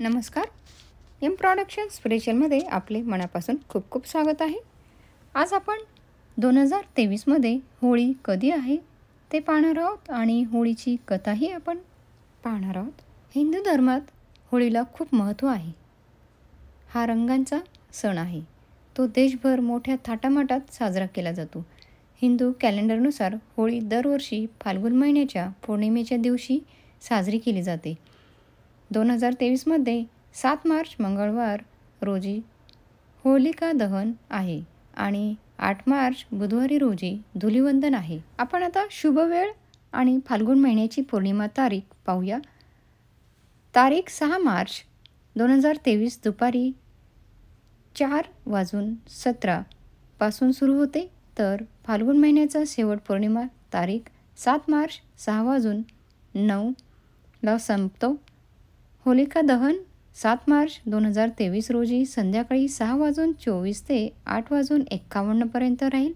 नमस्कार. M production स्पिरिच्युअलमध्ये आपले मनापासून खूप खूप स्वागत आहे. आज आपण दोन हजार तेवीसमध्ये होळी कधी आहे ते पाहणार आहोत आणि होळीची कथाही आपण पाहणार आहोत. हिंदू धर्मात होळीला खूप महत्त्व आहे. हा रंगांचा सण आहे. तो देशभर मोठ्या थाटामाटात साजरा केला जातो. हिंदू कॅलेंडरनुसार होळी दरवर्षी फाल्गुन महिन्याच्या पौर्णिमेच्या दिवशी साजरी केली जाते. दोन हजार तेवीसमध्ये सात मार्च मंगळवार रोजी होलिका दहन आहे आणि आठ मार्च बुधवारी रोजी धुलिवंदन आहे. आपण आता शुभ वेळ आणि फाल्गुन महिन्याची पौर्णिमा तारीख पाहूया. तारीख सहा मार्च दोन हजार तेवीस दुपारी चार वाजून सतरापासून सुरू होते. तर फाल्गुन महिन्याचा शेवट पौर्णिमा तारीख सात मार्च सहा वाजून नऊला संपतो. होलिका दहन सात मार्च दोन हजार तेवीस रोजी संध्याकाळी सहा वाजून चोवीस ते आठ वाजून एक्कावन्नपर्यंत राहील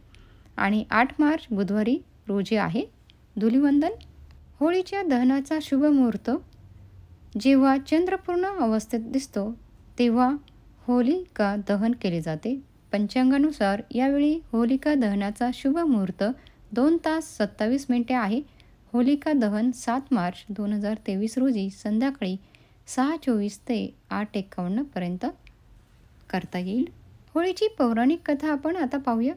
आणि आठ मार्च बुधवारी रोजी आहे धुलिवंदन. होळीच्या दहनाचा शुभ मुहूर्त. जेव्हा चंद्रपूर्ण अवस्थेत दिसतो तेव्हा होलिका दहन केले जाते. पंचांगानुसार यावेळी होलिका दहनाचा शुभ मुहूर्त दोन तास सत्तावीस मिनिटे आहे. होलिका दहन सात मार्च दोन हजार तेवीस रोजी संध्याकाळी सहा चोवीस ते आठ एक्कावन्नपर्यंत करता येईल. होळीची पौराणिक कथा आपण आता पाहूया.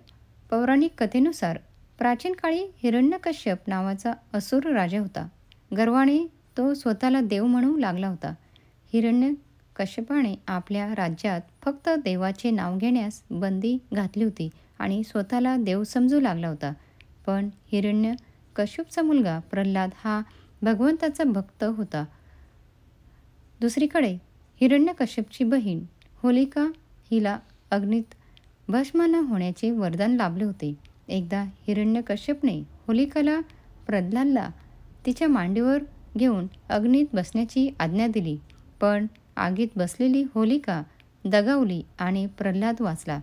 पौराणिक कथेनुसार प्राचीन काळी हिरण्यकश्यप नावाचा असुर राजा होता. गर्वाने तो स्वतःला देव म्हणू लागला होता. हिरण्य कश्यपाने आपल्या राज्यात फक्त देवाचे नाव घेण्यास बंदी घातली होती आणि स्वतःला देव समजू लागला होता. पण हिरण्य कश्यपचा मुलगा प्रल्हाद हा भगवंताचा भक्त होता. दुसरीकडे हिरण्यकश्यपची बहीण होलिका हिला अग्नीत भस्म न होण्याचे वरदान लाभले होते. एकदा हिरण्यकश्यपने होलिकाला प्रल्हादला तिच्या मांडीवर घेऊन अग्नीत बसण्याची आज्ञा दिली. पण आगीत बसलेली होलिका दगावली आणि प्रल्हाद वाचला.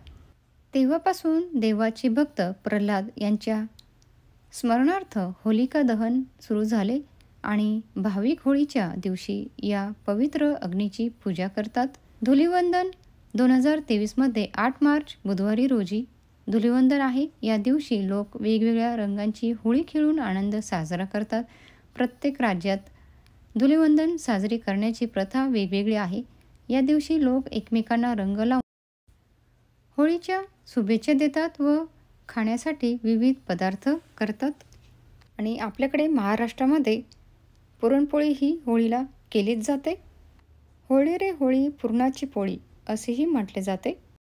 तेव्हापासून देवाचे भक्त प्रल्हाद यांच्या स्मरणार्थ होलिका दहन सुरू झाले. आणि भाविक होळीच्या दिवशी या पवित्र अग्नीची पूजा करतात. धुलिवंदन दोन हजार तेवीसमध्ये आठ मार्च बुधवारी रोजी धुलिवंदन आहे. या दिवशी लोक वेगवेगळ्या रंगांची होळी खेळून आनंद साजरा करतात. प्रत्येक राज्यात धुलिवंदन साजरी करण्याची प्रथा वेगवेगळी आहे. या दिवशी लोक एकमेकांना रंग लावून होळीच्या शुभेच्छा देतात व खाण्यासाठी विविध पदार्थ करतात. आणि आपल्याकडे महाराष्ट्रामध्ये पुरणपोळी ही होळीला केलीच जाते. होळी रे होळी पुरणाची पोळी असेही म्हटले जाते.